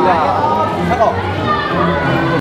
哇你看哦